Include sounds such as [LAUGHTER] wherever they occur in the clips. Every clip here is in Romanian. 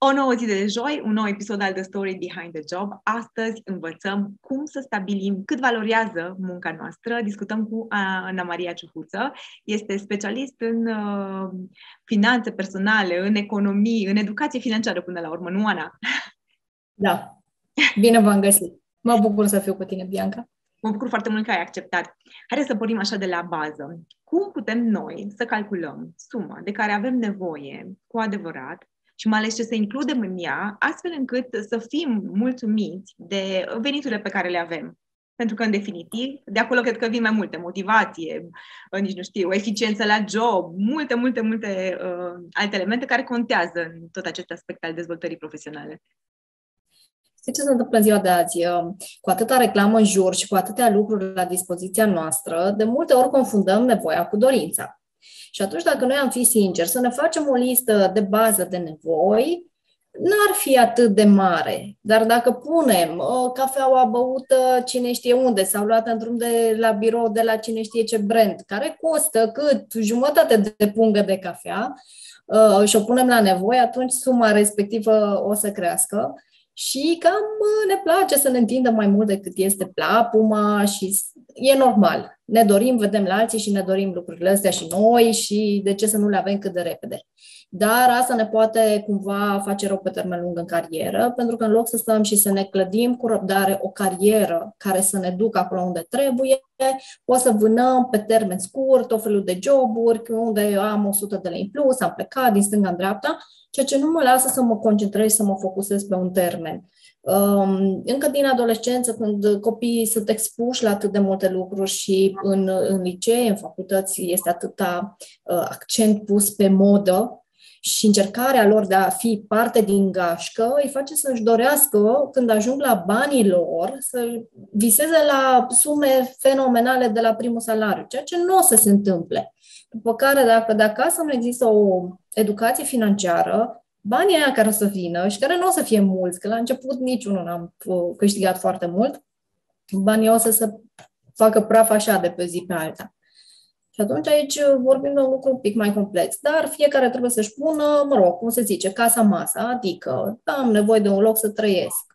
O nouă zi de joi, un nou episod al The Story Behind the Job. Astăzi învățăm cum să stabilim cât valorează munca noastră. Discutăm cu Ana Maria Ciuhuță. Este specialist în uh, finanțe personale, în economie, în educație financiară până la urmă, nu Ana? Da. Bine v-am găsit. Mă bucur să fiu cu tine, Bianca. Mă bucur foarte mult că ai acceptat. Haideți să pornim așa de la bază. Cum putem noi să calculăm suma de care avem nevoie cu adevărat și mai ales ce să includem în ea, astfel încât să fim mulțumiți de veniturile pe care le avem. Pentru că, în definitiv, de acolo cred că vin mai multe, motivație, uh, nici nu știu, eficiență la job, multe, multe, multe uh, alte elemente care contează în tot acest aspect al dezvoltării profesionale. Știi ce se întâmplă în ziua de azi? Uh, cu atâta reclamă în jur și cu atâtea lucruri la dispoziția noastră, de multe ori confundăm nevoia cu dorința. Și atunci, dacă noi am fi sinceri, să ne facem o listă de bază de nevoi, n-ar fi atât de mare. Dar dacă punem o cafeaua băută cine știe unde, sau luată în drum de la birou de la cine știe ce brand, care costă cât jumătate de pungă de cafea, uh, și o punem la nevoie, atunci suma respectivă o să crească și cam uh, ne place să ne întindă mai mult decât este plapuma și e normal. Ne dorim, vedem la alții și ne dorim lucrurile astea și noi și de ce să nu le avem cât de repede. Dar asta ne poate cumva face rău pe termen lung în carieră, pentru că în loc să stăm și să ne clădim cu răbdare o carieră care să ne ducă acolo unde trebuie, o să vânăm pe termen scurt o felul de joburi, unde am 100 de lei în plus, am plecat din stânga în dreapta, ceea ce nu mă lasă să mă concentrez, să mă focusez pe un termen. Um, încă din adolescență, când copiii sunt expuși la atât de multe lucruri și în, în licee, în facultăți, este atâta uh, accent pus pe modă și încercarea lor de a fi parte din gașcă îi face să-și dorească, când ajung la banii lor, să viseze la sume fenomenale de la primul salariu, ceea ce nu o să se întâmple. După care, dacă de acasă nu există o educație financiară, banii aia care o să vină și care nu o să fie mulți, că la început niciunul n-am uh, câștigat foarte mult, banii o să se facă praf așa de pe zi pe alta. Și atunci aici uh, vorbim de un lucru un pic mai complex, dar fiecare trebuie să-și pună, mă rog, cum se zice, casa masa, adică am nevoie de un loc să trăiesc,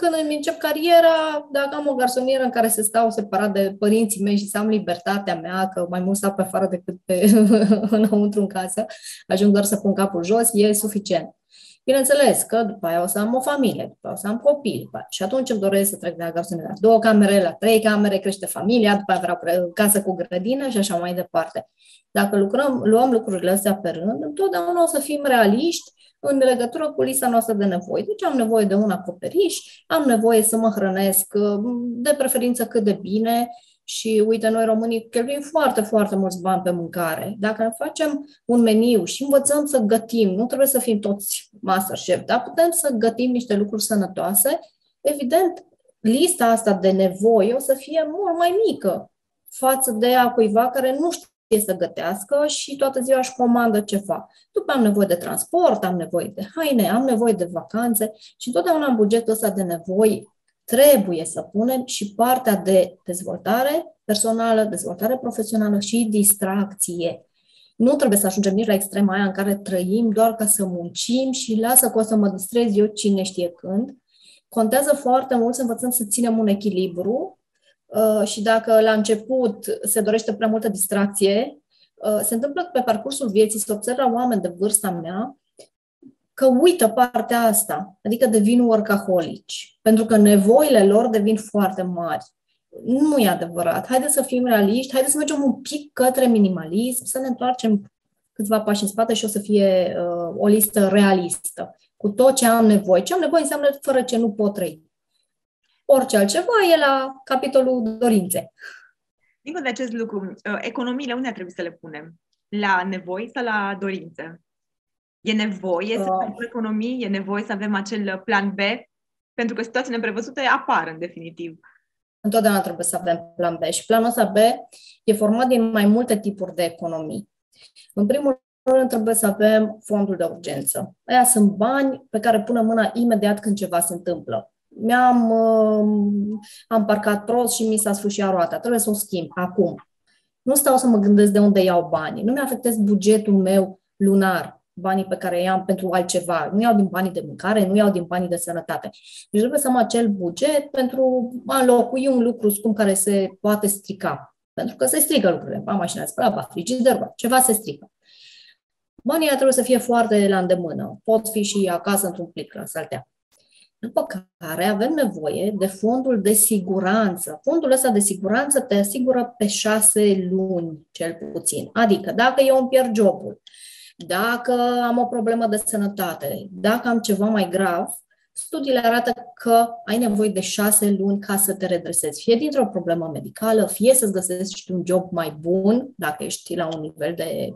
când îmi încep cariera, dacă am o garsonieră în care să stau separat de părinții mei și să am libertatea mea, că mai mult stau pe afară decât pe [LAUGHS] înăuntru în casă, ajung doar să pun capul jos, e suficient. Bineînțeles că după aia o să am o familie, după aia o să am copii, după aia. și atunci îmi doresc să trec de la garsonieră la două camere, la trei camere, crește familia, după aia vreau casă cu grădină și așa mai departe. Dacă lucrăm, luăm lucrurile astea pe rând, întotdeauna o să fim realiști în legătură cu lista noastră de nevoi. Deci am nevoie de un acoperiș, am nevoie să mă hrănesc de preferință cât de bine și uite, noi românii cheltuim foarte, foarte mulți bani pe mâncare. Dacă facem un meniu și învățăm să gătim, nu trebuie să fim toți masterchef, dar putem să gătim niște lucruri sănătoase, evident, lista asta de nevoi o să fie mult mai mică față de a cuiva care nu știe să gătească și toată ziua își comandă ce fac. După am nevoie de transport, am nevoie de haine, am nevoie de vacanțe și întotdeauna în bugetul ăsta de nevoi trebuie să punem și partea de dezvoltare personală, dezvoltare profesională și distracție. Nu trebuie să ajungem nici la extrema aia în care trăim doar ca să muncim și lasă că o să mă distrez eu cine știe când. Contează foarte mult să învățăm să ținem un echilibru Uh, și dacă la început se dorește prea multă distracție, uh, se întâmplă pe parcursul vieții să observ la oameni de vârsta mea că uită partea asta, adică devin workaholici, pentru că nevoile lor devin foarte mari. Nu e adevărat. Haideți să fim realiști, haideți să mergem un pic către minimalism, să ne întoarcem câțiva pași în spate și o să fie uh, o listă realistă, cu tot ce am nevoie. Ce am nevoie înseamnă fără ce nu pot trăi. Orice altceva e la capitolul dorințe. Dincolo de acest lucru, uh, economiile unde trebuie să le punem? La nevoi sau la dorințe? E nevoie uh. să avem economii? E nevoie să avem acel plan B? Pentru că situații neprevăzute apar, în definitiv. Întotdeauna trebuie să avem plan B și planul ăsta B e format din mai multe tipuri de economii. În primul rând trebuie să avem fondul de urgență. Aia sunt bani pe care punem mâna imediat când ceva se întâmplă mi-am uh, am parcat prost și mi s-a sfârșit roata. Trebuie să o schimb acum. Nu stau să mă gândesc de unde iau banii. Nu mi-afectez bugetul meu lunar banii pe care i-am pentru altceva. Nu iau din banii de mâncare, nu iau din banii de sănătate. Deci trebuie să am acel buget pentru a înlocui un lucru scump care se poate strica. Pentru că se strică lucrurile. Ba mașina de spălat, ba frigider, ceva se strică. Banii trebuie să fie foarte la îndemână. Pot fi și acasă într-un plic la saltea. După care avem nevoie de fondul de siguranță. Fondul ăsta de siguranță te asigură pe șase luni, cel puțin. Adică, dacă eu îmi pierd jobul, dacă am o problemă de sănătate, dacă am ceva mai grav, studiile arată că ai nevoie de șase luni ca să te redresezi, fie dintr-o problemă medicală, fie să-ți găsești un job mai bun, dacă ești la un nivel de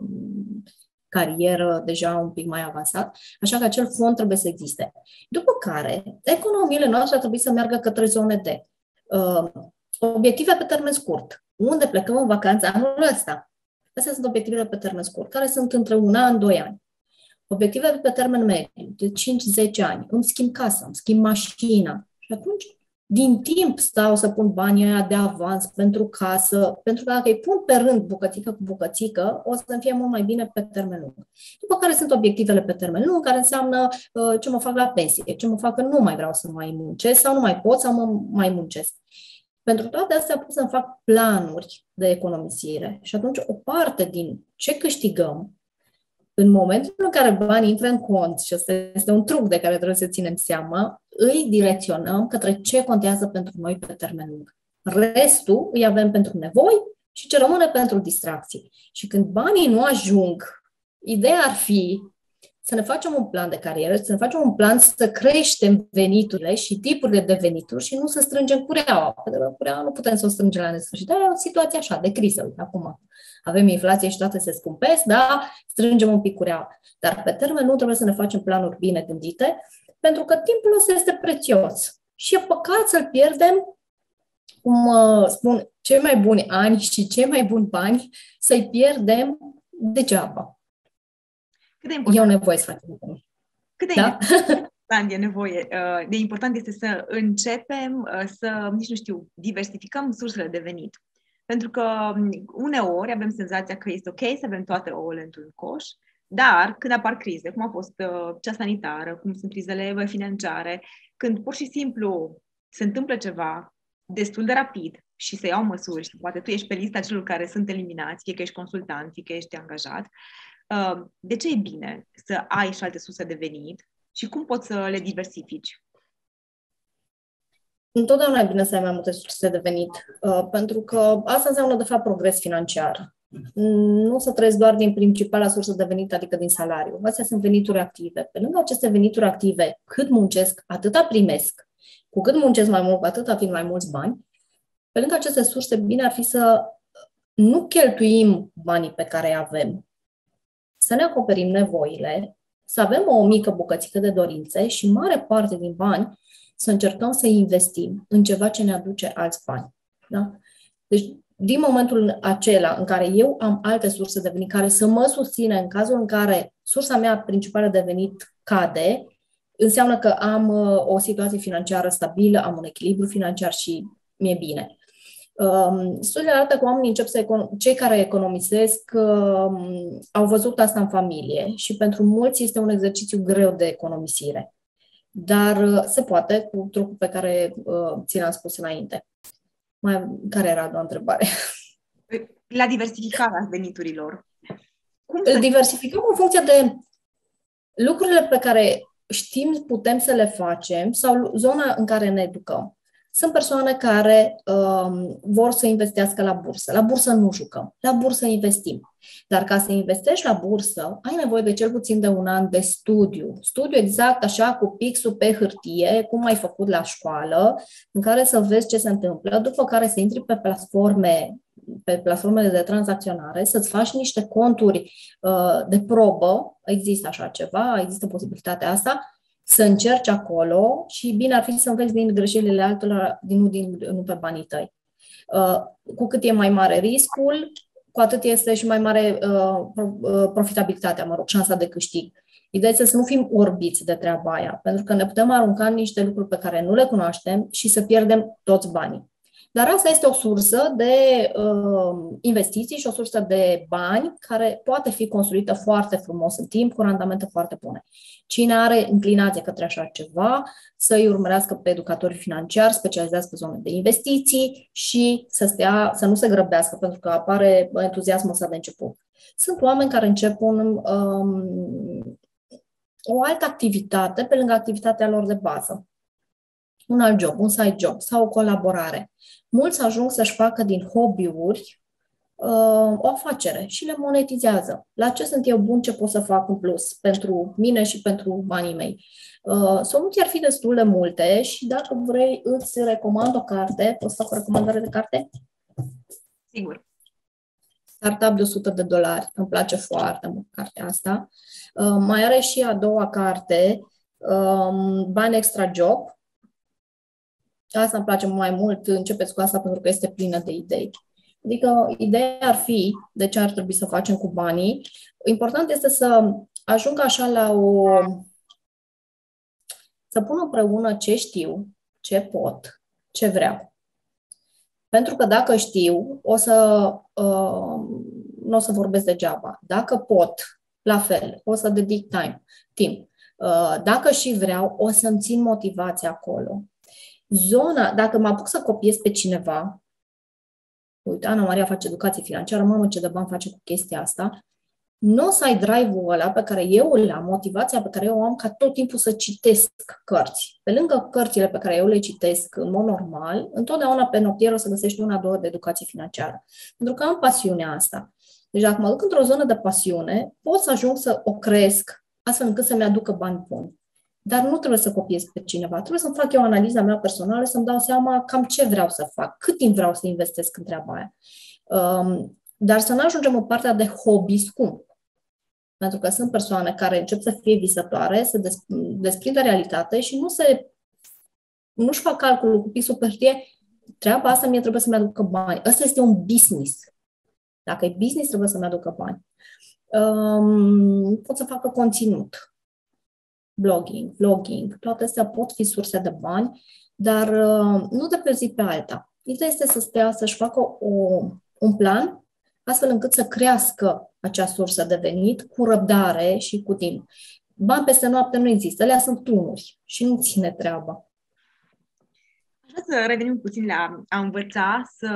carieră deja un pic mai avansat, așa că acel fond trebuie să existe. După care, economiile noastre trebuie să meargă către zone de uh, obiective pe termen scurt. Unde plecăm în vacanță anul ăsta? Astea sunt obiectivele pe termen scurt, care sunt între un an, doi ani. Obiective pe termen mediu, de 5-10 ani. Îmi schimb casa, îmi schimb mașina. Și atunci din timp stau să pun banii aia de avans pentru casă, pentru că dacă îi pun pe rând bucățică cu bucățică, o să fie mult mai bine pe termen lung. După care sunt obiectivele pe termen lung, care înseamnă uh, ce mă fac la pensie, ce mă fac că nu mai vreau să mai muncesc sau nu mai pot sau mă mai muncesc. Pentru toate astea pot să-mi fac planuri de economisire și atunci o parte din ce câștigăm în momentul în care banii intră în cont, și ăsta este un truc de care trebuie să ținem seama, îi direcționăm către ce contează pentru noi pe termen lung. Restul îi avem pentru nevoi și ce rămâne pentru distracții. Și când banii nu ajung, ideea ar fi să ne facem un plan de carieră, să ne facem un plan să creștem veniturile și tipurile de venituri și nu să strângem cureaua. Pentru că cureaua nu putem să o strângem la nesfârșit. Dar e o situație așa, de criză. Uite, acum avem inflație și toate se scumpesc, da, strângem un pic cureaua. Dar pe termen nu trebuie să ne facem planuri bine gândite, pentru că timpul ăsta este prețios. Și e păcat să-l pierdem, cum uh, spun, cei mai buni ani și cei mai buni bani, să-i pierdem degeaba. Cât de important? Eu nevoie să facem Cât de da? important e nevoie, uh, de important este să începem uh, să, nici nu știu, diversificăm sursele de venit. Pentru că um, uneori avem senzația că este ok să avem toate ouăle într-un coș, dar când apar crize, cum a fost uh, cea sanitară, cum sunt crizele financiare, când pur și simplu se întâmplă ceva destul de rapid și se iau măsuri și poate tu ești pe lista celor care sunt eliminați, fie că ești consultant, fie că ești angajat, uh, de ce e bine să ai și alte surse de venit și cum poți să le diversifici? Întotdeauna e bine să ai mai multe surse de venit, uh, pentru că asta înseamnă, de fapt, progres financiar nu să trăiesc doar din principala sursă de venit, adică din salariu. Astea sunt venituri active. Pe lângă aceste venituri active, cât muncesc, atâta primesc. Cu cât muncesc mai mult, atâta vin mai mulți bani. Pe lângă aceste surse, bine ar fi să nu cheltuim banii pe care îi avem, să ne acoperim nevoile, să avem o mică bucățică de dorințe și mare parte din bani să încercăm să investim în ceva ce ne aduce alți bani. Da? Deci, din momentul acela în care eu am alte surse de venit care să mă susțină în cazul în care sursa mea principală de venit cade, înseamnă că am uh, o situație financiară stabilă, am un echilibru financiar și mi-e bine. Um, studiile arată că oamenii încep să econ- cei care economisesc um, au văzut asta în familie și pentru mulți este un exercițiu greu de economisire. Dar uh, se poate cu trucul pe care uh, ți l-am spus înainte. Mai, care era a doua întrebare? [LAUGHS] La diversificarea veniturilor. Cum să... Diversificăm în funcție de lucrurile pe care știm putem să le facem sau zona în care ne educăm. Sunt persoane care um, vor să investească la bursă. La bursă nu jucăm, la bursă investim. Dar ca să investești la bursă, ai nevoie de cel puțin de un an de studiu. Studiu exact așa cu pixul pe hârtie, cum ai făcut la școală, în care să vezi ce se întâmplă, după care să intri pe platforme pe platformele de tranzacționare, să-ți faci niște conturi uh, de probă, există așa ceva, există posibilitatea asta, să încerci acolo și bine ar fi să înveți din greșelile altora, din, nu, din, nu pe banii tăi. Uh, cu cât e mai mare riscul, cu atât este și mai mare uh, uh profitabilitatea, mă rog, șansa de câștig. Ideea este să nu fim orbiți de treaba aia, pentru că ne putem arunca în niște lucruri pe care nu le cunoaștem și să pierdem toți banii. Dar asta este o sursă de uh, investiții și o sursă de bani care poate fi construită foarte frumos în timp, cu randamente foarte bune. Cine are inclinație către așa ceva, să îi urmărească pe educatorii financiari, specializați pe zone de investiții și să, stea, să nu se grăbească, pentru că apare entuziasmul ăsta de început. Sunt oameni care încep un, um, o altă activitate pe lângă activitatea lor de bază un alt job, un side job sau o colaborare. Mulți ajung să-și facă din hobby-uri uh, o afacere și le monetizează. La ce sunt eu bun, ce pot să fac în plus pentru mine și pentru banii mei? Uh, soluții ar fi destul de multe și dacă vrei, îți recomand o carte. Poți să fac o recomandare de carte? Sigur. Startup de 100 de dolari. Îmi place foarte mult cartea asta. Uh, mai are și a doua carte, um, Bani Extra Job, Asta îmi place mai mult, începeți cu asta pentru că este plină de idei. Adică ideea ar fi de ce ar trebui să facem cu banii. Important este să ajung așa la o... să pun împreună ce știu, ce pot, ce vreau. Pentru că dacă știu, o să, uh, nu o să vorbesc degeaba. Dacă pot, la fel, o să dedic time, timp. Uh, dacă și vreau, o să-mi țin motivația acolo zona, dacă mă apuc să copiez pe cineva, uite, Ana Maria face educație financiară, mamă, ce de bani face cu chestia asta, nu o să ai drive-ul ăla pe care eu îl am, motivația pe care eu o am ca tot timpul să citesc cărți. Pe lângă cărțile pe care eu le citesc în mod normal, întotdeauna pe noptier o să găsești una, două de educație financiară. Pentru că am pasiunea asta. Deci dacă mă duc într-o zonă de pasiune, pot să ajung să o cresc astfel încât să-mi aducă bani buni. Dar nu trebuie să copiez pe cineva. Trebuie să-mi fac eu analiza mea personală, să-mi dau seama cam ce vreau să fac, cât timp vreau să investesc în treaba aia. Um, dar să nu ajungem în partea de hobby scump. Pentru că sunt persoane care încep să fie visătoare, să desprindă realitate și nu se nu-și fac calculul cu pisul pe hârtie, treaba asta mie trebuie să-mi aducă bani. Ăsta este un business. Dacă e business, trebuie să-mi aducă bani. Um, pot să facă conținut blogging, vlogging, toate astea pot fi surse de bani, dar uh, nu de pe zi pe alta. Ideea este să stea, să-și facă o, un plan astfel încât să crească acea sursă de venit cu răbdare și cu timp. Bani peste noapte nu există, alea sunt tunuri și nu ține treaba. Vreau să revenim puțin la a învăța să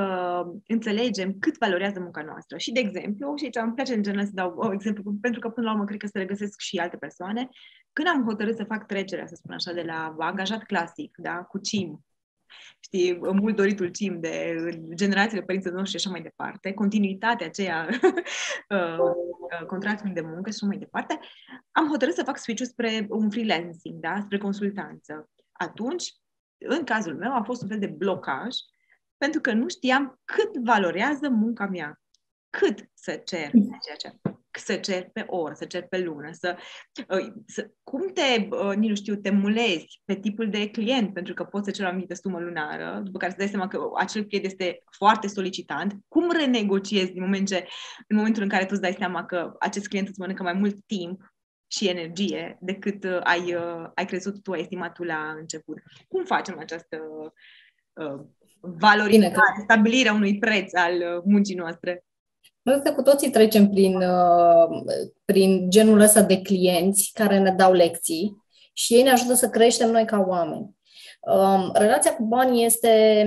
înțelegem cât valorează munca noastră. Și, de exemplu, și aici îmi place în general să dau o exemplu, pentru că până la urmă cred că se regăsesc și alte persoane, când am hotărât să fac trecerea, să spun așa, de la angajat clasic, da, cu CIM, știi, mult doritul CIM de generațiile părinților noștri și așa mai departe, continuitatea aceea [LAUGHS] uh, uh, contractului de muncă și așa mai departe, am hotărât să fac switch spre un freelancing, da, spre consultanță. Atunci, în cazul meu, a fost un fel de blocaj, pentru că nu știam cât valorează munca mea. Cât să cer ceea ce să cer pe oră, să cer pe lună, să, uh, să cum te, uh, nici nu știu, te mulezi pe tipul de client, pentru că poți să cer o anumită sumă lunară, după care să dai seama că acel client este foarte solicitant, cum renegociezi din moment ce, în momentul în care tu îți dai seama că acest client îți mănâncă mai mult timp și energie decât uh, ai, ai crezut tu, ai estimat tu la început. Cum facem această uh, valorizare, stabilirea unui preț al muncii noastre? Cred că cu toții trecem prin, uh, prin genul ăsta de clienți care ne dau lecții și ei ne ajută să creștem noi ca oameni. Um, relația cu banii este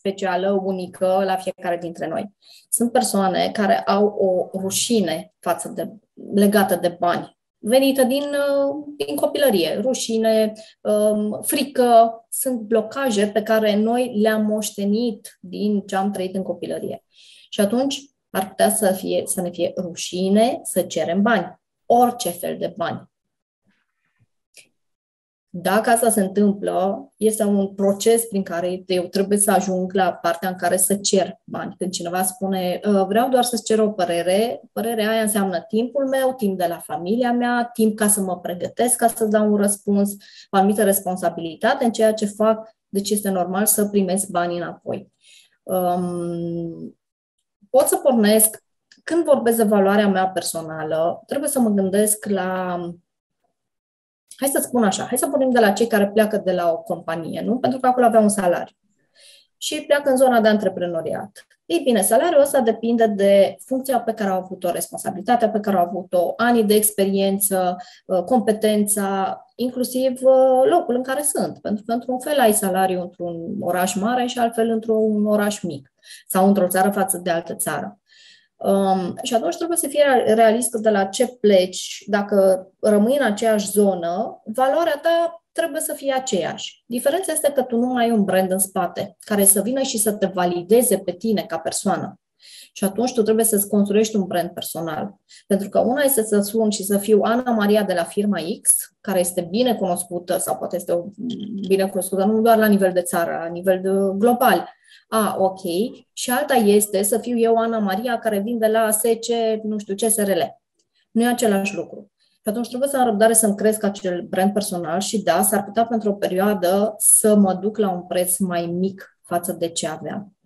specială, unică la fiecare dintre noi. Sunt persoane care au o rușine față de, legată de bani, venită din, uh, din copilărie, rușine, um, frică, sunt blocaje pe care noi le-am moștenit din ce am trăit în copilărie. Și atunci ar putea să, fie, să ne fie rușine să cerem bani, orice fel de bani. Dacă asta se întâmplă, este un proces prin care eu trebuie să ajung la partea în care să cer bani. Când cineva spune, ă, vreau doar să-ți cer o părere, părerea aia înseamnă timpul meu, timp de la familia mea, timp ca să mă pregătesc ca să dau un răspuns, o anumită responsabilitate în ceea ce fac, deci este normal să primesc banii înapoi. Um, pot să pornesc, când vorbesc de valoarea mea personală, trebuie să mă gândesc la hai să spun așa, hai să pornim de la cei care pleacă de la o companie, nu? Pentru că acolo avea un salariu. și pleacă în zona de antreprenoriat. Ei bine, salariul ăsta depinde de funcția pe care au avut-o, responsabilitatea pe care au avut-o, anii de experiență, uh, competența, inclusiv uh, locul în care sunt. Pentru că, într-un fel, ai salariu într-un oraș mare și altfel într-un oraș mic sau într-o țară față de altă țară. Um, și atunci trebuie să fie realist că de la ce pleci, dacă rămâi în aceeași zonă, valoarea ta trebuie să fie aceeași. Diferența este că tu nu mai ai un brand în spate care să vină și să te valideze pe tine ca persoană. Și atunci tu trebuie să-ți construiești un brand personal. Pentru că una este să sun și să fiu Ana Maria de la firma X, care este bine cunoscută sau poate este o bine cunoscută nu doar la nivel de țară, la nivel de global. A, ok. Și alta este să fiu eu Ana Maria care vin de la SC, nu știu, CSRL. Nu e același lucru. Și atunci trebuie să am răbdare să-mi cresc acel brand personal și da, s-ar putea pentru o perioadă să mă duc la un preț mai mic față de ce aveam.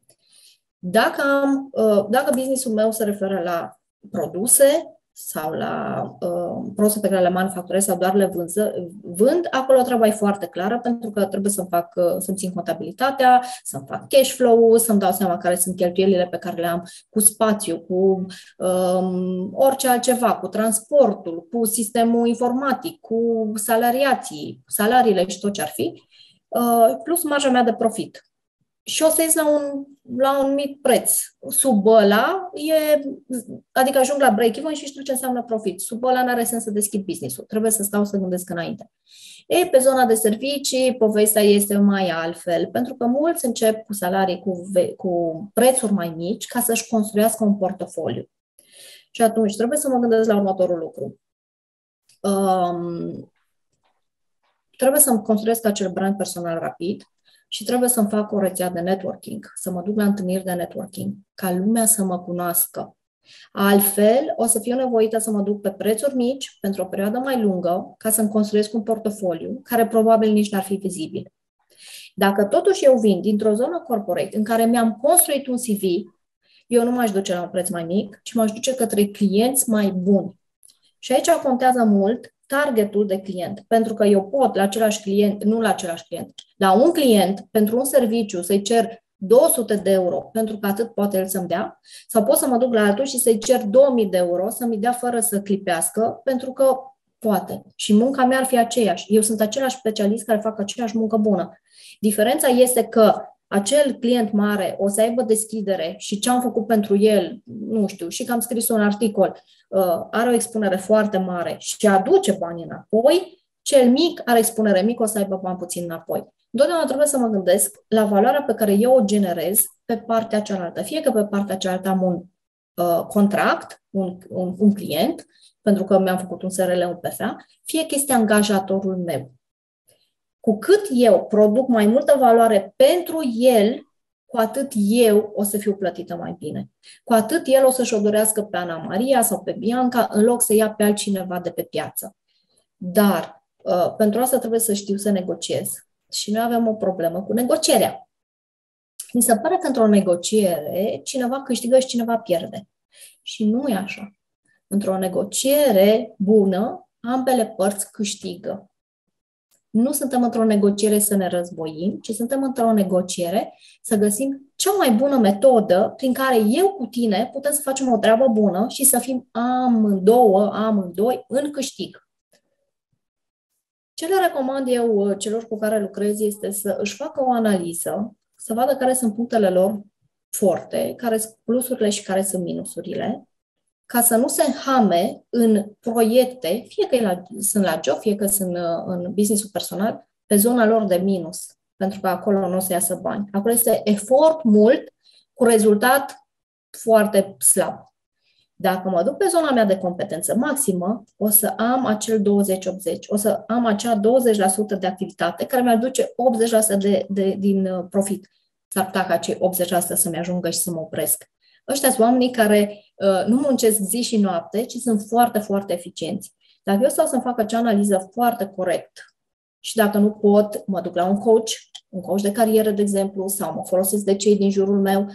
Dacă, am, uh, dacă businessul meu se referă la produse, sau la uh, produse pe care le manufacturez sau doar le vânză, vând, acolo treaba e foarte clară pentru că trebuie să-mi fac, uh, să-mi țin contabilitatea, să-mi fac cash flow să-mi dau seama care sunt cheltuielile pe care le am cu spațiu, cu um, orice altceva, cu transportul, cu sistemul informatic, cu salariații, salariile și tot ce ar fi, uh, plus marja mea de profit. Și o să ies la un, la un mic preț. Sub ăla, e, adică ajung la break-even și știu ce înseamnă profit. Sub ăla n-are sens să deschid business-ul. Trebuie să stau să gândesc înainte. Ei, pe zona de servicii, povestea este mai altfel, pentru că mulți încep cu salarii cu, cu prețuri mai mici ca să-și construiască un portofoliu. Și atunci trebuie să mă gândesc la următorul lucru. Um, trebuie să-mi construiesc acel brand personal rapid, și trebuie să-mi fac o rețea de networking, să mă duc la întâlniri de networking, ca lumea să mă cunoască. Altfel, o să fiu nevoită să mă duc pe prețuri mici pentru o perioadă mai lungă ca să-mi construiesc un portofoliu care probabil nici n-ar fi vizibil. Dacă totuși eu vin dintr-o zonă corporate în care mi-am construit un CV, eu nu m-aș duce la un preț mai mic, ci m-aș duce către clienți mai buni. Și aici contează mult targetul de client. Pentru că eu pot la același client, nu la același client, la un client, pentru un serviciu, să-i cer 200 de euro, pentru că atât poate el să-mi dea, sau pot să mă duc la altul și să-i cer 2000 de euro să-mi dea fără să clipească, pentru că poate. Și munca mea ar fi aceeași. Eu sunt același specialist care fac aceeași muncă bună. Diferența este că acel client mare o să aibă deschidere și ce am făcut pentru el, nu știu, și că am scris un articol, uh, are o expunere foarte mare și aduce bani înapoi, cel mic are expunere mică, o să aibă bani puțin înapoi. Întotdeauna trebuie să mă gândesc la valoarea pe care eu o generez pe partea cealaltă. Fie că pe partea cealaltă am un uh, contract, un, un, un client, pentru că mi-am făcut un SRL, un PFA, fie că este angajatorul meu cu cât eu produc mai multă valoare pentru el, cu atât eu o să fiu plătită mai bine. Cu atât el o să-și o dorească pe Ana Maria sau pe Bianca, în loc să ia pe altcineva de pe piață. Dar uh, pentru asta trebuie să știu să negociez. Și noi avem o problemă cu negocierea. Mi se pare că într-o negociere cineva câștigă și cineva pierde. Și nu e așa. Într-o negociere bună, ambele părți câștigă nu suntem într-o negociere să ne războim, ci suntem într-o negociere să găsim cea mai bună metodă prin care eu cu tine putem să facem o treabă bună și să fim amândouă, amândoi în câștig. Ce le recomand eu uh, celor cu care lucrez este să își facă o analiză, să vadă care sunt punctele lor forte, care sunt plusurile și care sunt minusurile, ca să nu se hame în proiecte, fie că la, sunt la job, fie că sunt uh, în businessul personal, pe zona lor de minus, pentru că acolo nu o să iasă bani. Acolo este efort mult cu rezultat foarte slab. Dacă mă duc pe zona mea de competență maximă, o să am acel 20-80, o să am acea 20% de activitate care mi-ar duce 80% de, de, din uh, profit. S-ar putea ca cei 80% să-mi ajungă și să mă opresc. Ăștia sunt oamenii care uh, nu muncesc zi și noapte, ci sunt foarte, foarte eficienți. Dacă eu stau să-mi fac acea analiză foarte corect și dacă nu pot, mă duc la un coach, un coach de carieră, de exemplu, sau mă folosesc de cei din jurul meu,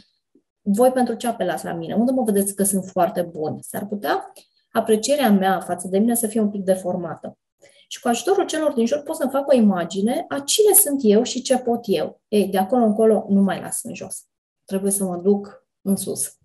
voi pentru ce apelați la mine? Unde mă vedeți că sunt foarte bun? S-ar putea aprecierea mea față de mine să fie un pic deformată. Și cu ajutorul celor din jur pot să-mi fac o imagine a cine sunt eu și ce pot eu. Ei, de acolo încolo nu mai las în jos. Trebuie să mă duc în sus.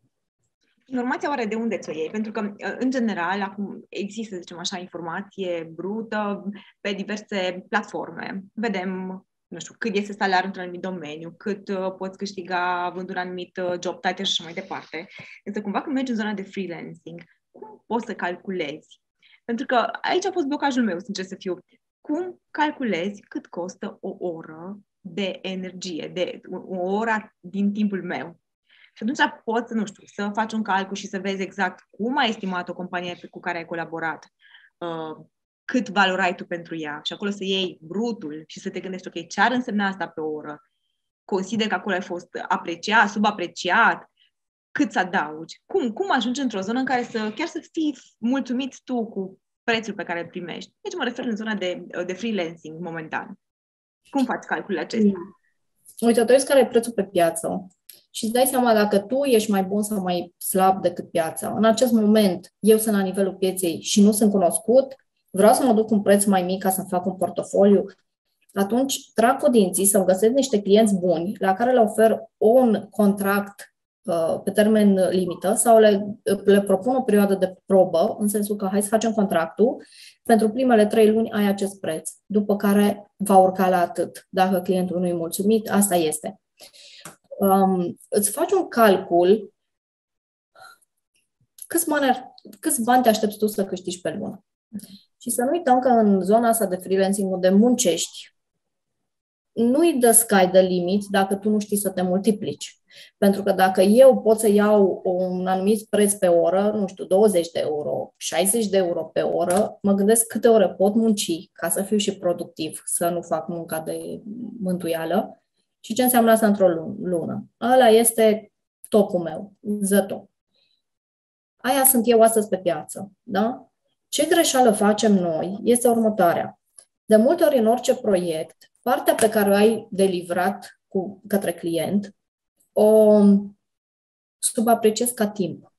Informația oare de unde ți-o iei? Pentru că, în general, acum există, zicem așa, informație brută pe diverse platforme. Vedem nu știu, cât este salariul într-un anumit domeniu, cât uh, poți câștiga având un anumit uh, job title și așa mai departe. Însă cumva când mergi în zona de freelancing, cum poți să calculezi? Pentru că aici a fost blocajul meu, sincer să fiu. Cum calculezi cât costă o oră de energie, de o oră din timpul meu? Și atunci poți, nu știu, să faci un calcul și să vezi exact cum a estimat o companie cu care ai colaborat, uh, cât valorai tu pentru ea și acolo să iei brutul și să te gândești, ok, ce ar însemna asta pe o oră? Consider că acolo ai fost apreciat, subapreciat, cât să adaugi? Cum, cum ajungi într-o zonă în care să chiar să fii mulțumit tu cu prețul pe care îl primești? Deci mă refer în zona de, de freelancing momentan. Cum faci calculul acesta? Mm. Uite, tu ești care e prețul pe piață și îți dai seama dacă tu ești mai bun sau mai slab decât piața. În acest moment, eu sunt la nivelul pieței și nu sunt cunoscut, vreau să mă duc un preț mai mic ca să fac un portofoliu, atunci trag cu dinții să-mi găsesc niște clienți buni la care le ofer un contract uh, pe termen limită sau le, le propun o perioadă de probă, în sensul că hai să facem contractul, pentru primele trei luni ai acest preț, după care va urca la atât. Dacă clientul nu e mulțumit, asta este. Um, îți faci un calcul câți bani, câți bani te aștepți tu să câștigi pe lună. Și să nu uităm că în zona asta de freelancing unde muncești, nu-i dă sky de limit dacă tu nu știi să te multiplici. Pentru că dacă eu pot să iau un anumit preț pe oră, nu știu, 20 de euro, 60 de euro pe oră, mă gândesc câte ore pot munci ca să fiu și productiv, să nu fac munca de mântuială și ce înseamnă asta într-o lună. Ăla este topul meu, zăto. Aia sunt eu astăzi pe piață, da? Ce greșeală facem noi este următoarea. De multe ori în orice proiect, partea pe care o ai de livrat cu, către client, o subapreciez ca timp.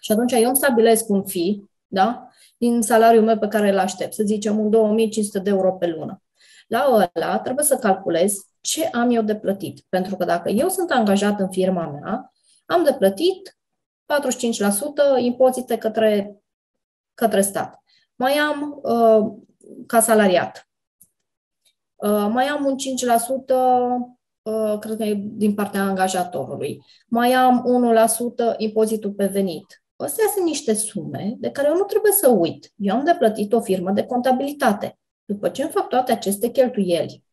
Și atunci eu îmi stabilesc un fi, da? din salariul meu pe care îl aștept, să zicem un 2500 de euro pe lună. La ăla trebuie să calculez ce am eu de plătit. Pentru că dacă eu sunt angajat în firma mea, am de plătit 45% impozite către către stat. Mai am uh, ca salariat. Uh, mai am un 5%, uh, cred că e din partea angajatorului. Mai am 1% impozitul pe venit. Astea sunt niște sume de care eu nu trebuie să uit. Eu am de plătit o firmă de contabilitate. După ce îmi fac toate aceste cheltuieli,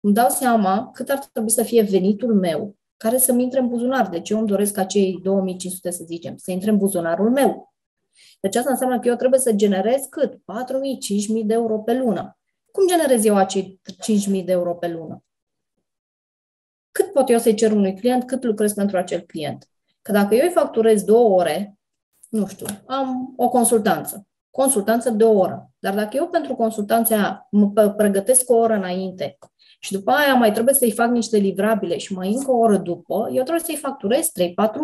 îmi dau seama cât ar trebui să fie venitul meu care să-mi intre în buzunar. Deci eu îmi doresc ca cei 2500, să zicem, să intre în buzunarul meu. Deci asta înseamnă că eu trebuie să generez cât? 4.000-5.000 de euro pe lună. Cum generez eu acei 5.000 de euro pe lună? Cât pot eu să-i cer unui client, cât lucrez pentru acel client? Că dacă eu îi facturez două ore, nu știu, am o consultanță. Consultanță de o oră. Dar dacă eu pentru consultanța aia mă pregătesc o oră înainte și după aia mai trebuie să-i fac niște livrabile și mai încă o oră după, eu trebuie să-i facturez 3-4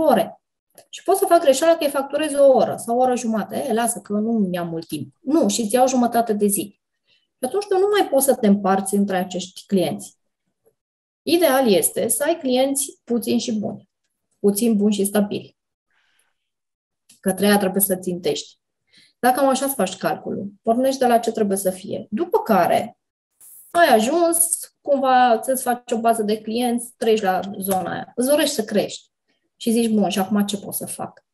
ore. Și pot să fac greșeala că îi facturez o oră sau o oră jumate. E, lasă că nu mi-am mult timp. Nu, și îți iau jumătate de zi. Și atunci tu nu mai poți să te împarți între acești clienți. Ideal este să ai clienți puțini și buni. Puțin buni și stabili. Către ea trebuie să țintești. Dacă am așa să faci calculul, pornești de la ce trebuie să fie. După care ai ajuns, cumva să-ți faci o bază de clienți, treci la zona aia. Îți dorești să crești și zici, bun, și acum ce pot să fac?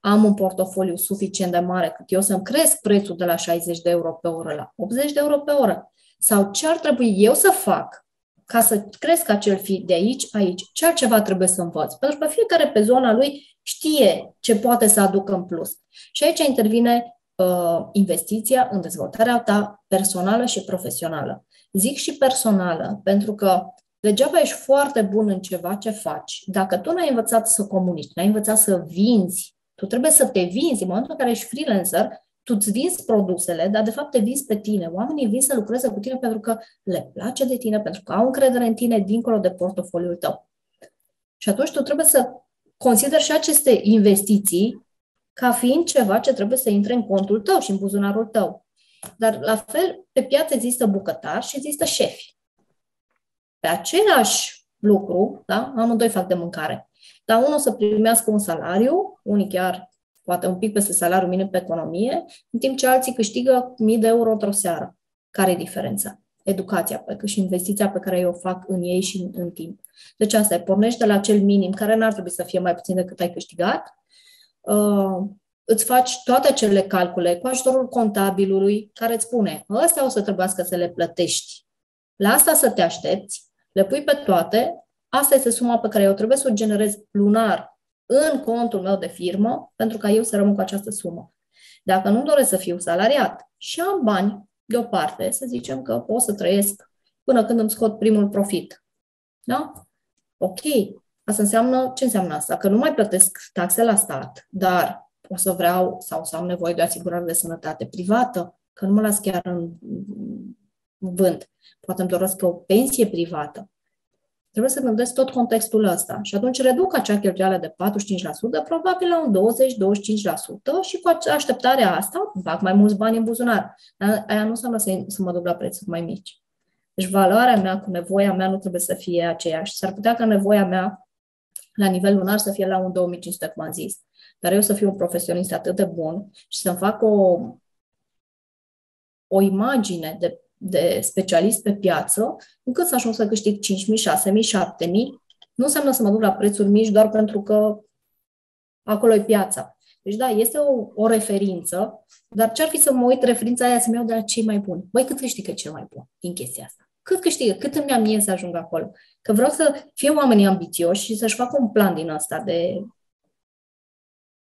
Am un portofoliu suficient de mare cât eu să-mi cresc prețul de la 60 de euro pe oră la 80 de euro pe oră? Sau ce ar trebui eu să fac ca să cresc acel fi de aici, aici? Ce altceva trebuie să învăț? Pentru că fiecare pe zona lui știe ce poate să aducă în plus. Și aici intervine uh, investiția în dezvoltarea ta personală și profesională. Zic și personală, pentru că Degeaba ești foarte bun în ceva ce faci. Dacă tu n-ai învățat să comunici, n-ai învățat să vinzi, tu trebuie să te vinzi. În momentul în care ești freelancer, tu îți vinzi produsele, dar de fapt te vinzi pe tine. Oamenii vin să lucreze cu tine pentru că le place de tine, pentru că au încredere în tine dincolo de portofoliul tău. Și atunci tu trebuie să consideri și aceste investiții ca fiind ceva ce trebuie să intre în contul tău și în buzunarul tău. Dar, la fel, pe piață există bucătar și există șefi. Pe același lucru, da? amândoi fac de mâncare. Dar unul să primească un salariu, unii chiar poate un pic peste salariul minim pe economie, în timp ce alții câștigă mii de euro într-o seară. Care e diferența? Educația pe, și investiția pe care eu o fac în ei și în, în timp. Deci asta e, pornește de la cel minim, care n-ar trebui să fie mai puțin decât ai câștigat, uh, îți faci toate cele calcule cu ajutorul contabilului care îți spune, ăstea o să trebuiască să le plătești. La asta să te aștepți, le pui pe toate, asta este suma pe care eu trebuie să o generez lunar în contul meu de firmă pentru ca eu să rămân cu această sumă. Dacă nu doresc să fiu salariat și am bani deoparte, să zicem că pot să trăiesc până când îmi scot primul profit. Da? Ok. Asta înseamnă, ce înseamnă asta? Că nu mai plătesc taxe la stat, dar o să vreau sau să am nevoie de o asigurare de sănătate privată, că nu mă las chiar în vânt. Poate îmi doresc o pensie privată. Trebuie să gândesc tot contextul ăsta și atunci reduc acea cheltuială de 45%, probabil la un 20-25% și cu așteptarea asta fac mai mulți bani în buzunar. Dar aia nu înseamnă să, să mă duc la prețuri mai mici. Deci valoarea mea cu nevoia mea nu trebuie să fie aceeași. S-ar putea ca nevoia mea la nivel lunar să fie la un 2500, cum am zis. Dar eu să fiu un profesionist atât de bun și să-mi fac o, o imagine de de specialist pe piață, încât să ajung să câștig 5.000, 6.000, 7.000. Nu înseamnă să mă duc la prețuri mici doar pentru că acolo e piața. Deci da, este o, o referință, dar ce-ar fi să mă uit referința aia să-mi iau de la cei mai buni? Băi, cât câștigă cel mai bun din chestia asta? Cât câștigă? Cât îmi am mie să ajung acolo? Că vreau să fie oamenii ambițioși și să-și facă un plan din asta de...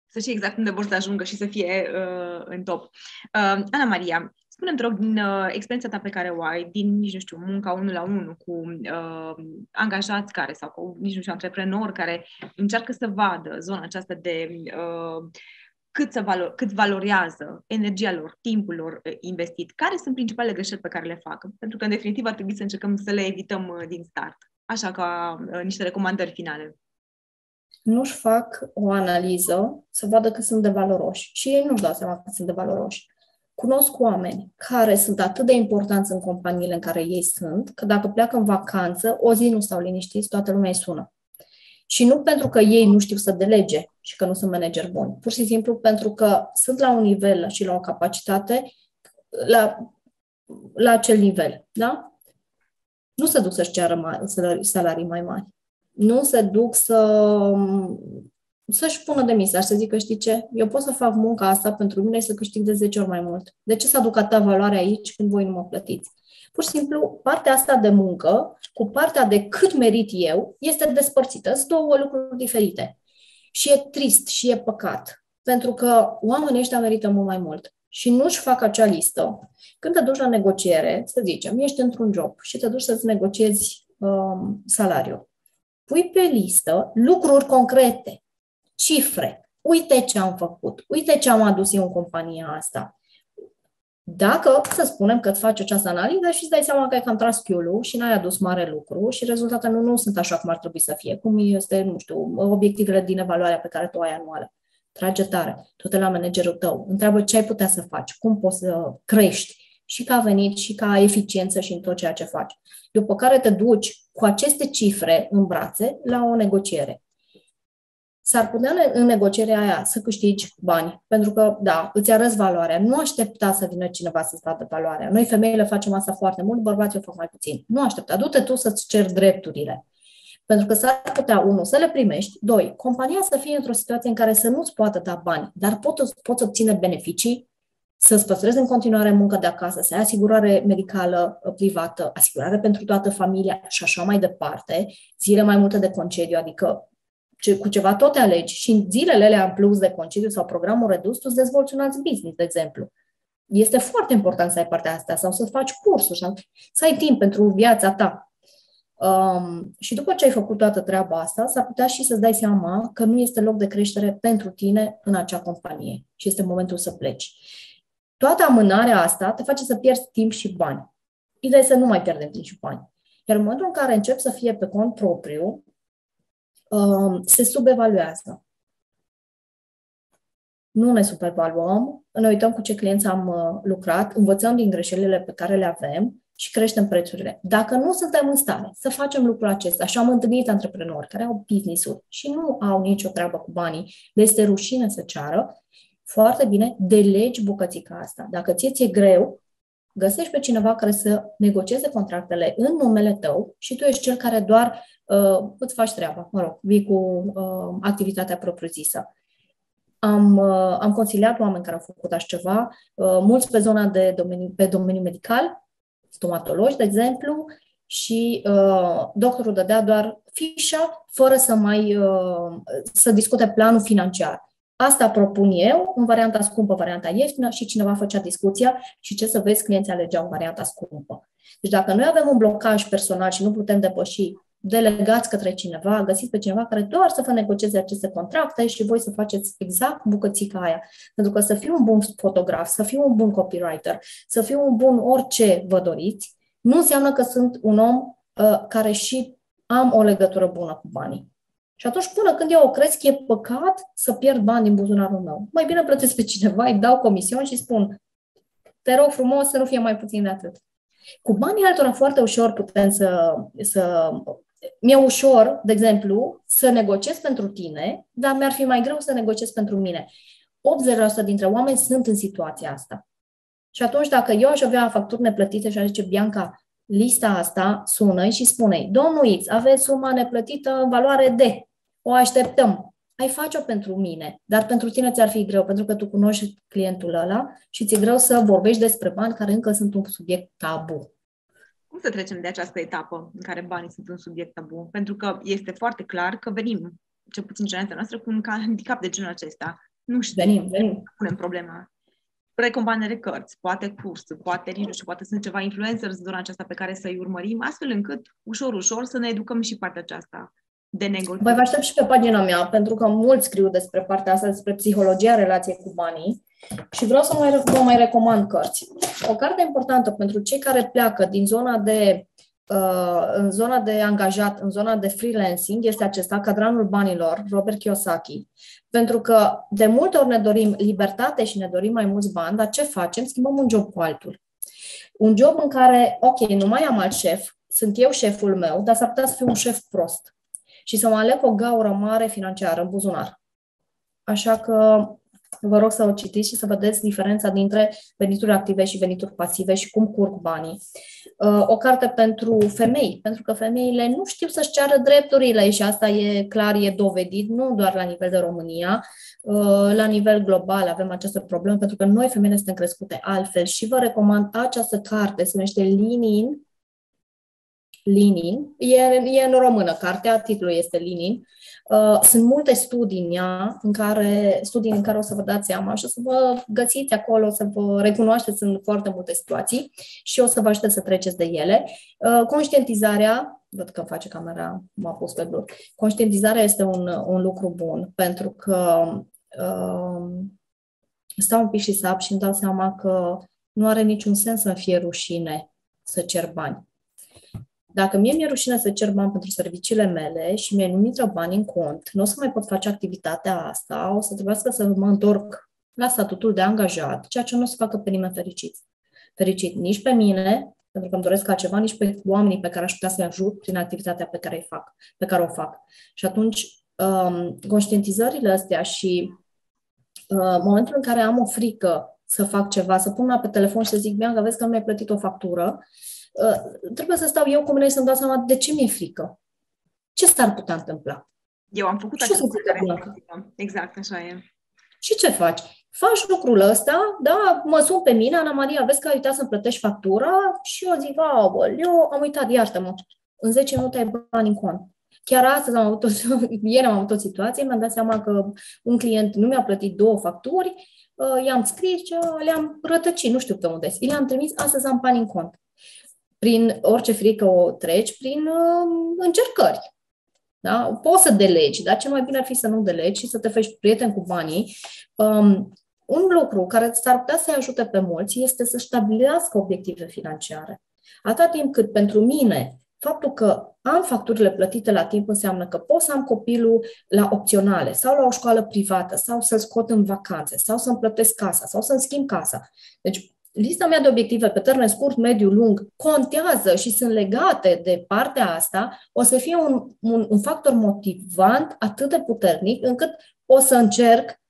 Să știe exact unde vor să ajungă și să fie uh, în top. Uh, Ana Maria, Spune-mi, te rog, din uh, experiența ta pe care o ai, din, nici nu știu, munca unul la unul cu uh, angajați care sau cu, nici nu știu, antreprenori care încearcă să vadă zona aceasta de uh, cât, să valo- cât valorează energia lor, timpul lor uh, investit, care sunt principalele greșeli pe care le fac? Pentru că, în definitiv, ar trebui să încercăm să le evităm uh, din start. Așa ca uh, niște recomandări finale nu-și fac o analiză să vadă că sunt de valoroși. Și ei nu-și dau seama că sunt de valoroși cunosc oameni care sunt atât de importanți în companiile în care ei sunt, că dacă pleacă în vacanță, o zi nu stau liniștiți, toată lumea îi sună. Și nu pentru că ei nu știu să delege și că nu sunt manageri buni, pur și simplu pentru că sunt la un nivel și la o capacitate la, la acel nivel, da? Nu se duc să-și ceară salarii mai mari. Nu se duc să să-și pună de misaj, să zică, știi ce, eu pot să fac munca asta pentru mine și să câștig de 10 ori mai mult. De ce să aduc atâta valoare aici când voi nu mă plătiți? Pur și simplu, partea asta de muncă cu partea de cât merit eu este despărțită. Sunt două lucruri diferite. Și e trist și e păcat. Pentru că oamenii ăștia merită mult mai mult și nu-și fac acea listă. Când te duci la negociere, să zicem, ești într-un job și te duci să-ți negociezi um, salariul. Pui pe listă lucruri concrete cifre. Uite ce am făcut, uite ce am adus eu în compania asta. Dacă, să spunem că îți faci această analiză și îți dai seama că ai cam tras chiulul și n-ai adus mare lucru și rezultatele nu, nu sunt așa cum ar trebui să fie, cum este, nu știu, obiectivele din evaluarea pe care tu ai anuală. Trage tare, tot la managerul tău, întreabă ce ai putea să faci, cum poți să crești și ca venit și ca eficiență și în tot ceea ce faci. După care te duci cu aceste cifre în brațe la o negociere s-ar putea în negocierea aia să câștigi bani, pentru că, da, îți arăți valoarea. Nu aștepta să vină cineva să-ți vadă valoarea. Noi, femeile, facem asta foarte mult, bărbații o fac mai puțin. Nu aștepta. Du-te tu să-ți ceri drepturile. Pentru că s-ar putea, unul, să le primești, doi, compania să fie într-o situație în care să nu-ți poată da bani, dar poți, poți obține beneficii, să-ți păstrezi în continuare muncă de acasă, să ai asigurare medicală uh, privată, asigurare pentru toată familia și așa mai departe, zile mai multe de concediu, adică ce, cu ceva tot te alegi și în zilele alea în plus de concediu sau programul redus, tu îți dezvolți un alt business, de exemplu. Este foarte important să ai partea asta sau să faci cursuri sau să ai timp pentru viața ta. Um, și după ce ai făcut toată treaba asta, s-ar putea și să-ți dai seama că nu este loc de creștere pentru tine în acea companie și este momentul să pleci. Toată amânarea asta te face să pierzi timp și bani. Ideea este să nu mai pierdem timp și bani. Iar în momentul în care încep să fie pe cont propriu, Um, se subevaluează. nu ne supervaluăm, ne uităm cu ce clienți am uh, lucrat, învățăm din greșelile pe care le avem și creștem prețurile. Dacă nu suntem în stare să facem lucrul acesta, și am întâlnit antreprenori care au business-uri și nu au nicio treabă cu banii, le este rușine să ceară, foarte bine, delegi bucățica asta. Dacă ție ți-e greu, găsești pe cineva care să negocieze contractele în numele tău și tu ești cel care doar uh, îți faci treaba, mă rog, vii cu uh, activitatea propriu-zisă. Am, uh, am consiliat oameni care au făcut așa ceva, uh, mulți pe zona de domeniu, pe domeniul medical, stomatologi, de exemplu, și uh, doctorul dădea doar fișa fără să mai uh, să discute planul financiar. Asta propun eu, în varianta scumpă, varianta ieftină și cineva făcea discuția și ce să vezi, clienții alegeau varianta scumpă. Deci dacă noi avem un blocaj personal și nu putem depăși, delegați către cineva, găsiți pe cineva care doar să vă negocieze aceste contracte și voi să faceți exact bucățica aia. Pentru că să fiu un bun fotograf, să fiu un bun copywriter, să fiu un bun orice vă doriți, nu înseamnă că sunt un om uh, care și am o legătură bună cu banii. Și atunci, până când eu o cresc, e păcat să pierd bani din buzunarul meu. Mai bine plătesc pe cineva, îi dau comision și spun, te rog frumos să nu fie mai puțin de atât. Cu banii altora foarte ușor putem să, să mi-e ușor, de exemplu, să negociez pentru tine, dar mi-ar fi mai greu să negociez pentru mine. 80% dintre oameni sunt în situația asta. Și atunci, dacă eu aș avea facturi neplătite și aș zice, Bianca, lista asta, sună și spune domnul X, aveți suma neplătită în valoare de, o așteptăm. Ai face-o pentru mine, dar pentru tine ți-ar fi greu, pentru că tu cunoști clientul ăla și ți-e greu să vorbești despre bani care încă sunt un subiect tabu. Cum să trecem de această etapă în care banii sunt un subiect tabu? Pentru că este foarte clar că venim, cel puțin generația noastră, cu un handicap de genul acesta. Nu știu, venim, venim. punem problema recomandare cărți, poate cursuri, poate nu știu, poate sunt ceva influencers în zona aceasta pe care să-i urmărim, astfel încât, ușor, ușor, să ne educăm și partea aceasta de negociere. Voi vă aștept și pe pagina mea, pentru că mulți scriu despre partea asta, despre psihologia relației cu banii și vreau să mai, vă mai recomand cărți. O carte importantă pentru cei care pleacă din zona de uh, în zona de angajat, în zona de freelancing, este acesta, Cadranul Banilor, Robert Kiyosaki. Pentru că de multe ori ne dorim libertate și ne dorim mai mulți bani, dar ce facem? Schimbăm un job cu altul. Un job în care, ok, nu mai am alt șef, sunt eu șeful meu, dar s-ar putea să fiu un șef prost și să mă aleg o gaură mare financiară în buzunar. Așa că vă rog să o citiți și să vedeți diferența dintre venituri active și venituri pasive și cum curg banii. Uh, o carte pentru femei, pentru că femeile nu știu să-și ceară drepturile și asta e clar, e dovedit, nu doar la nivel de România, uh, la nivel global avem această problemă, pentru că noi femeile suntem crescute altfel și vă recomand această carte, se numește Linin, Linin, e, e în română, cartea, titlul este Linin, Uh, sunt multe studii în ea, în care, studii în care o să vă dați seama și o să vă găsiți acolo, o să vă recunoașteți în foarte multe situații și o să vă ajute să treceți de ele. Uh, conștientizarea, văd că face camera, m-a pus pe blur. Conștientizarea este un, un lucru bun, pentru că uh, stau un pic și sap și îmi dau seama că nu are niciun sens să fie rușine să cer bani. Dacă mie mi-e rușine să cer bani pentru serviciile mele și mie nu intră bani în cont, nu o să mai pot face activitatea asta, o să trebuiască să mă întorc la statutul de angajat, ceea ce nu o să facă pe nimeni fericit. Fericit nici pe mine, pentru că îmi doresc altceva, nici pe oamenii pe care aș putea să-i ajut prin activitatea pe care, îi fac, pe care o fac. Și atunci, um, conștientizările astea și uh, momentul în care am o frică să fac ceva, să pun una pe telefon și să zic, Bianca, vezi că nu mi-ai plătit o factură, Uh, trebuie să stau eu cu mine să-mi dau seama de ce mi-e frică. Ce s-ar putea întâmpla? Eu am făcut această Exact, așa e. Și ce faci? Faci lucrul ăsta, da, mă sun pe mine, Ana Maria, vezi că ai uitat să plătești factura și eu zic, eu am uitat, iartă-mă. În 10 minute ai bani în cont. Chiar astăzi am avut o, [LAUGHS] ieri am avut o situație, mi-am dat seama că un client nu mi-a plătit două facturi, uh, i-am scris, le-am rătăcit, nu știu pe unde. I le-am trimis, astăzi am bani în cont prin orice frică o treci, prin uh, încercări. Da? Poți să delegi, dar cel mai bine ar fi să nu delegi și să te faci prieten cu banii. Um, un lucru care s-ar putea să-i ajute pe mulți este să stabilească obiective financiare. Atâta timp cât pentru mine Faptul că am facturile plătite la timp înseamnă că pot să am copilul la opționale sau la o școală privată sau să-l scot în vacanțe sau să-mi plătesc casa sau să-mi schimb casa. Deci lista mea de obiective pe termen scurt, mediu, lung contează și sunt legate de partea asta, o să fie un, un, un factor motivant atât de puternic încât o să încerc,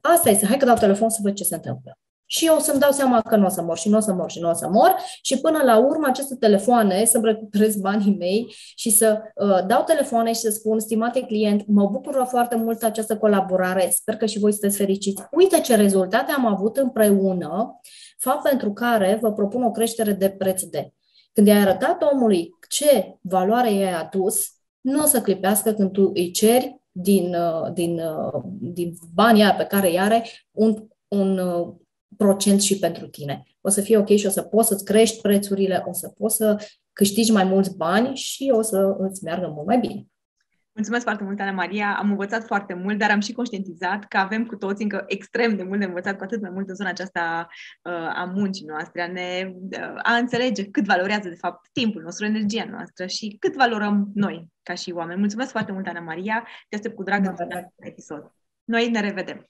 asta este, hai că dau telefon să văd ce se întâmplă. Și eu o să-mi dau seama că nu o să mor și nu o să mor și nu o să mor și până la urmă aceste telefoane să recuperez banii mei și să uh, dau telefoane și să spun, stimate client, mă bucură foarte mult această colaborare, sper că și voi sunteți fericiți. Uite ce rezultate am avut împreună, fapt pentru care vă propun o creștere de preț de. Când i-ai arătat omului ce valoare i-ai adus, nu o să clipească când tu îi ceri din, uh, din, uh, din banii pe care îi are un, un procent și pentru tine. O să fie ok și o să poți să-ți crești prețurile, o să poți să câștigi mai mulți bani și o să îți meargă mult mai bine. Mulțumesc foarte mult, Ana Maria. Am învățat foarte mult, dar am și conștientizat că avem cu toți încă extrem de mult de învățat, cu atât mai mult în zona aceasta uh, a muncii noastre, a, ne, uh, a înțelege cât valorează, de fapt, timpul nostru, energia noastră și cât valorăm noi ca și oameni. Mulțumesc foarte mult, Ana Maria. Te aștept cu drag în episod. Noi ne revedem!